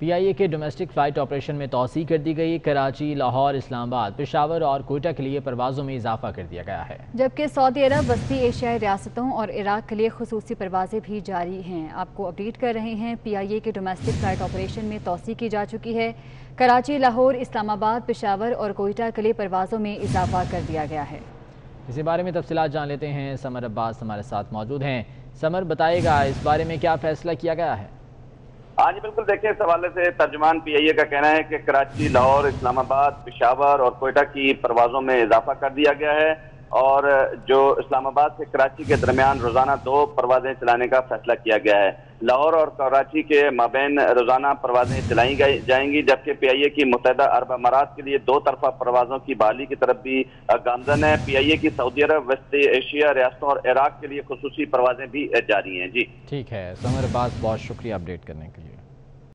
P I ए के domestic flight operation में तोसी कर दी गई। कराची लाहौर इस्लामाबाद पेशावर और कोयटा के लिए परवाज़ों में इजाफा कर दिया गया है। जबकि सऊदी अरब वस्ती एशियाई रियासतों और इराक के लिए खसूसी परवाजें भी जारी हैं। आपको अपडेट कर रहे हैं पी आई ए के डोमेस्टिक फ़्लाइट ऑपरेशन में तोसी की जा चुकी है। कराची लाहौर इस्लामाबाद पेशावर और कोयटा के लिए परवाज़ों में इजाफा कर दिया गया है। इसी बारे में तफसीत जान लेते हैं। समर अब्बास हमारे साथ मौजूद हैं। समर बताएगा इस बारे में क्या फैसला किया गया है? हाँ जी, बिल्कुल देखिए, इस हवाले से तर्जमान ए का कहना है कि कराची, लाहौर, इस्लामाबाद, पिशावर और कोयटा की परवाजों में इजाफा कर दिया गया है और जो इस्लामाबाद से कराची के दरमियान रोज़ाना दो परवाजें चलाने का फैसला किया गया है। लाहौर और कराची के माबेन रोज़ाना परवाजें चलाई जाएँगी, जबकि पी आई ए की मुतहदा अरब अमारात के लिए दो तरफा परवाजों की बहाली की तरफ़ भी गामजन है। पी आई ए की सऊदी अरब, वेस्ट एशिया, रियासतों और इराक के लिए खसूसी परवाजें भी जारी हैं। जी। ठीक है, समर अब्बास, बहुत शुक्रिया अपडेट करने के लिए।